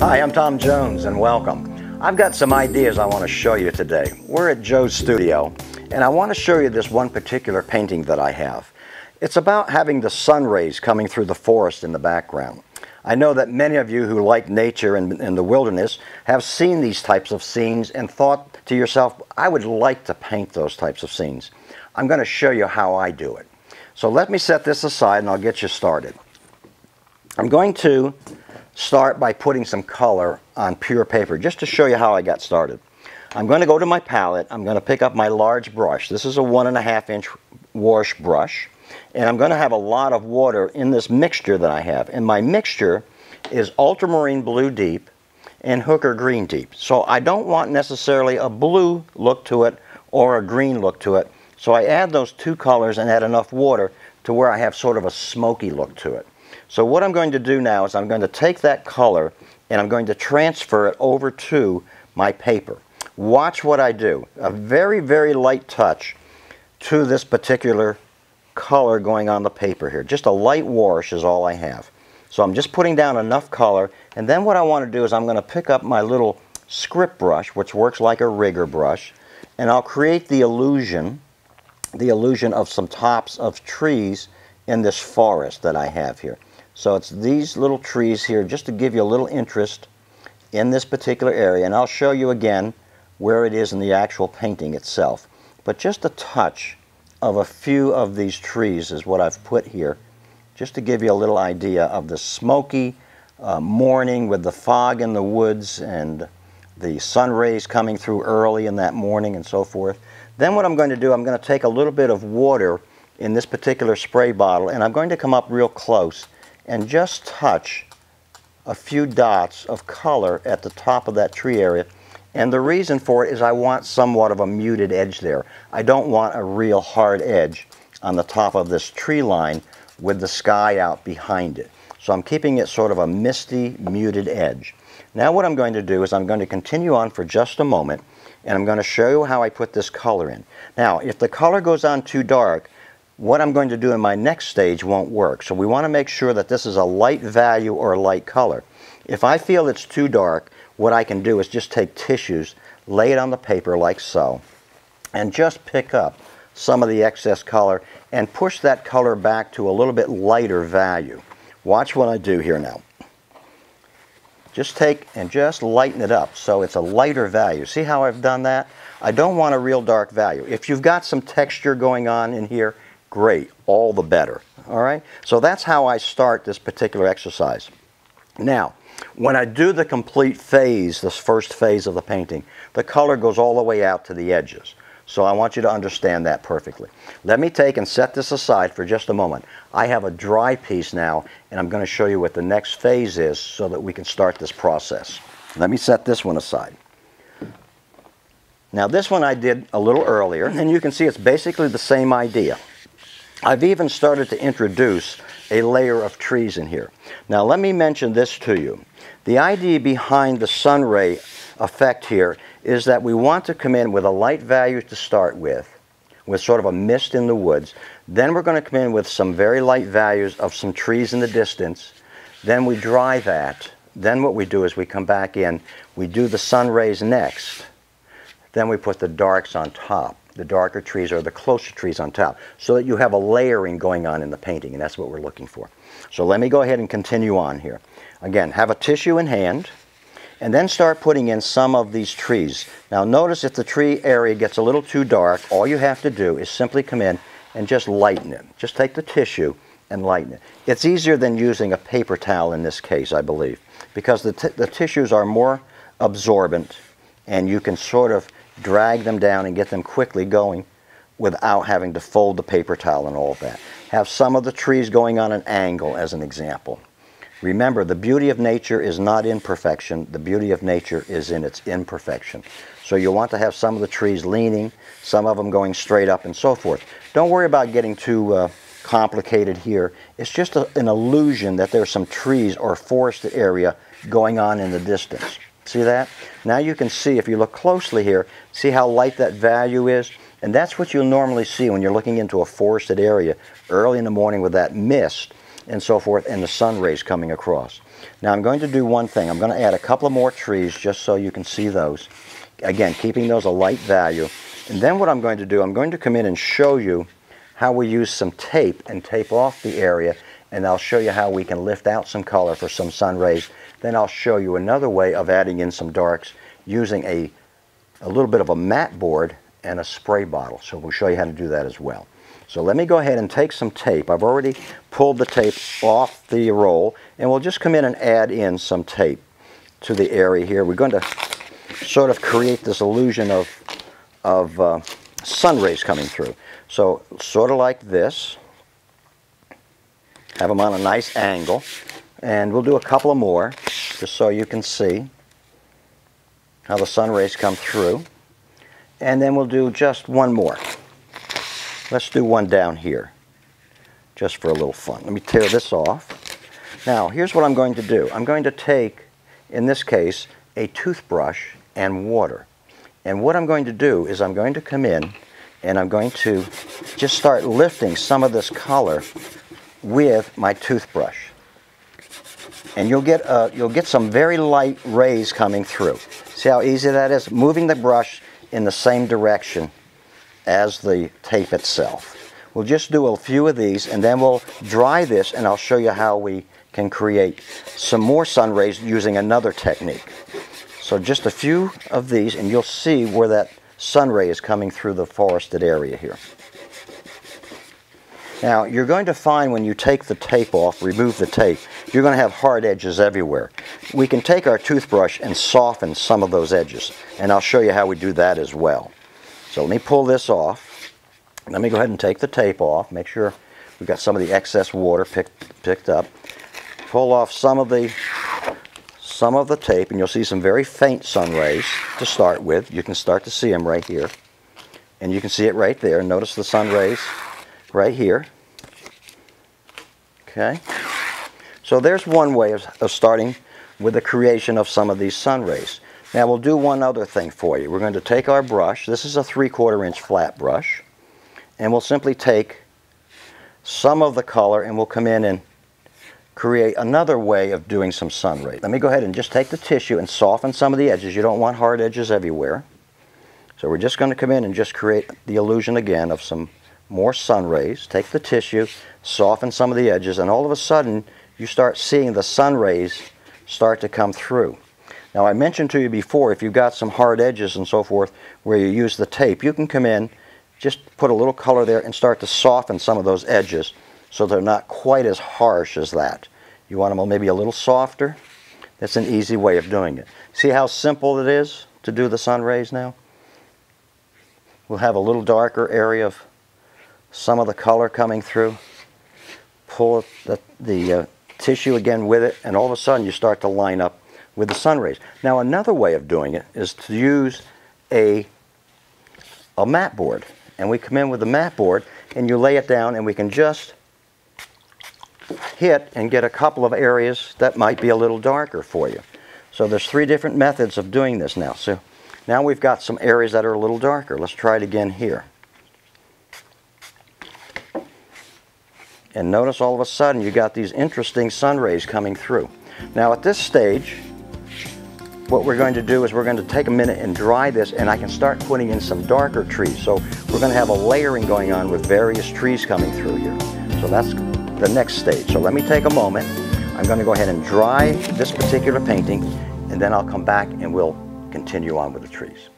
Hi, I'm Tom Jones and welcome. I've got some ideas I want to show you today. We're at Joe's studio and I want to show you this one particular painting that I have. It's about having the sun rays coming through the forest in the background. I know that many of you who like nature and, and the wilderness have seen these types of scenes and thought to yourself, I would like to paint those types of scenes. I'm going to show you how I do it. So let me set this aside and I'll get you started. I'm going to start by putting some color on pure paper just to show you how I got started. I'm going to go to my palette. I'm going to pick up my large brush. This is a one and a half inch wash brush. And I'm going to have a lot of water in this mixture that I have. And my mixture is ultramarine blue deep and hooker green deep. So I don't want necessarily a blue look to it or a green look to it. So I add those two colors and add enough water to where I have sort of a smoky look to it. So what I'm going to do now is I'm going to take that color and I'm going to transfer it over to my paper. Watch what I do. A very, very light touch to this particular color going on the paper here. Just a light wash is all I have. So I'm just putting down enough color and then what I want to do is I'm going to pick up my little script brush which works like a rigger brush and I'll create the illusion the illusion of some tops of trees in this forest that I have here. So it's these little trees here just to give you a little interest in this particular area. And I'll show you again where it is in the actual painting itself. But just a touch of a few of these trees is what I've put here just to give you a little idea of the smoky uh, morning with the fog in the woods and the sun rays coming through early in that morning and so forth. Then what I'm going to do, I'm going to take a little bit of water in this particular spray bottle and I'm going to come up real close and just touch a few dots of color at the top of that tree area. And the reason for it is I want somewhat of a muted edge there. I don't want a real hard edge on the top of this tree line with the sky out behind it. So I'm keeping it sort of a misty, muted edge. Now what I'm going to do is I'm going to continue on for just a moment and I'm going to show you how I put this color in. Now if the color goes on too dark, what I'm going to do in my next stage won't work. So we want to make sure that this is a light value or a light color. If I feel it's too dark, what I can do is just take tissues, lay it on the paper like so, and just pick up some of the excess color and push that color back to a little bit lighter value. Watch what I do here now. Just take and just lighten it up so it's a lighter value. See how I've done that? I don't want a real dark value. If you've got some texture going on in here, great, all the better. All right? So that's how I start this particular exercise. Now, when I do the complete phase, this first phase of the painting, the color goes all the way out to the edges. So I want you to understand that perfectly. Let me take and set this aside for just a moment. I have a dry piece now, and I'm going to show you what the next phase is so that we can start this process. Let me set this one aside. Now this one I did a little earlier, and you can see it's basically the same idea. I've even started to introduce a layer of trees in here. Now let me mention this to you. The idea behind the sun ray effect here is that we want to come in with a light value to start with, with sort of a mist in the woods. Then we're going to come in with some very light values of some trees in the distance. Then we dry that. Then what we do is we come back in, we do the sun rays next. Then we put the darks on top the darker trees or the closer trees on top so that you have a layering going on in the painting and that's what we're looking for. So let me go ahead and continue on here. Again, have a tissue in hand and then start putting in some of these trees. Now notice if the tree area gets a little too dark, all you have to do is simply come in and just lighten it. Just take the tissue and lighten it. It's easier than using a paper towel in this case, I believe, because the, the tissues are more absorbent and you can sort of drag them down and get them quickly going without having to fold the paper towel and all of that. Have some of the trees going on an angle as an example. Remember, the beauty of nature is not in perfection. The beauty of nature is in its imperfection. So you'll want to have some of the trees leaning, some of them going straight up and so forth. Don't worry about getting too uh, complicated here. It's just a, an illusion that there's some trees or forested area going on in the distance. See that? Now you can see, if you look closely here, see how light that value is? And that's what you'll normally see when you're looking into a forested area early in the morning with that mist and so forth and the sun rays coming across. Now I'm going to do one thing. I'm going to add a couple of more trees just so you can see those. Again, keeping those a light value. And then what I'm going to do, I'm going to come in and show you how we use some tape and tape off the area and I'll show you how we can lift out some color for some sun rays. Then I'll show you another way of adding in some darks using a, a little bit of a mat board and a spray bottle. So we'll show you how to do that as well. So let me go ahead and take some tape. I've already pulled the tape off the roll and we'll just come in and add in some tape to the area here. We're going to sort of create this illusion of, of uh, sun rays coming through. So sort of like this. Have them on a nice angle. And we'll do a couple of more just so you can see how the sun rays come through. And then we'll do just one more. Let's do one down here, just for a little fun. Let me tear this off. Now, here's what I'm going to do. I'm going to take, in this case, a toothbrush and water. And what I'm going to do is I'm going to come in and I'm going to just start lifting some of this color with my toothbrush. And you'll get, uh, you'll get some very light rays coming through. See how easy that is? Moving the brush in the same direction as the tape itself. We'll just do a few of these and then we'll dry this and I'll show you how we can create some more sun rays using another technique. So just a few of these and you'll see where that sun ray is coming through the forested area here. Now you're going to find when you take the tape off, remove the tape, you're going to have hard edges everywhere. We can take our toothbrush and soften some of those edges and I'll show you how we do that as well. So let me pull this off. Let me go ahead and take the tape off. Make sure we've got some of the excess water picked, picked up. Pull off some of the some of the tape and you'll see some very faint sun rays to start with. You can start to see them right here. And you can see it right there. Notice the sun rays right here. Okay. So there's one way of, of starting with the creation of some of these sun rays. Now we'll do one other thing for you. We're going to take our brush, this is a 3 quarter inch flat brush, and we'll simply take some of the color and we'll come in and create another way of doing some sun rays. Let me go ahead and just take the tissue and soften some of the edges. You don't want hard edges everywhere. So we're just going to come in and just create the illusion again of some more sun rays. Take the tissue, soften some of the edges, and all of a sudden you start seeing the sun rays start to come through. Now I mentioned to you before, if you've got some hard edges and so forth where you use the tape, you can come in, just put a little color there and start to soften some of those edges so they're not quite as harsh as that. You want them maybe a little softer? That's an easy way of doing it. See how simple it is to do the sun rays now? We'll have a little darker area of some of the color coming through. Pull the, the uh, tissue again with it and all of a sudden you start to line up with the sun rays. Now another way of doing it is to use a, a mat board. And we come in with the mat board and you lay it down and we can just hit and get a couple of areas that might be a little darker for you. So there's three different methods of doing this now. So now we've got some areas that are a little darker. Let's try it again here. And notice all of a sudden you got these interesting sun rays coming through. Now at this stage, what we're going to do is we're going to take a minute and dry this and I can start putting in some darker trees. So we're going to have a layering going on with various trees coming through here. So that's the next stage. So let me take a moment. I'm going to go ahead and dry this particular painting and then I'll come back and we'll continue on with the trees.